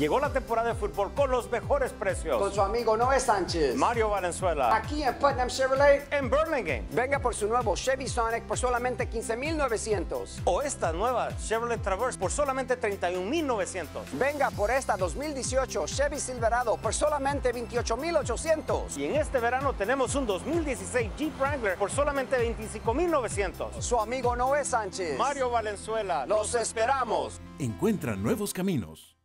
Llegó la temporada de fútbol con los mejores precios. Con su amigo Noé Sánchez. Mario Valenzuela. Aquí en Putnam Chevrolet. En Burlingame. Venga por su nuevo Chevy Sonic por solamente 15,900. O esta nueva Chevrolet Traverse por solamente 31,900. Venga por esta 2018 Chevy Silverado por solamente 28,800. Y en este verano tenemos un 2016 Jeep Wrangler por solamente 25,900. Su amigo Noé Sánchez. Mario Valenzuela. Los esperamos. Encuentra nuevos caminos.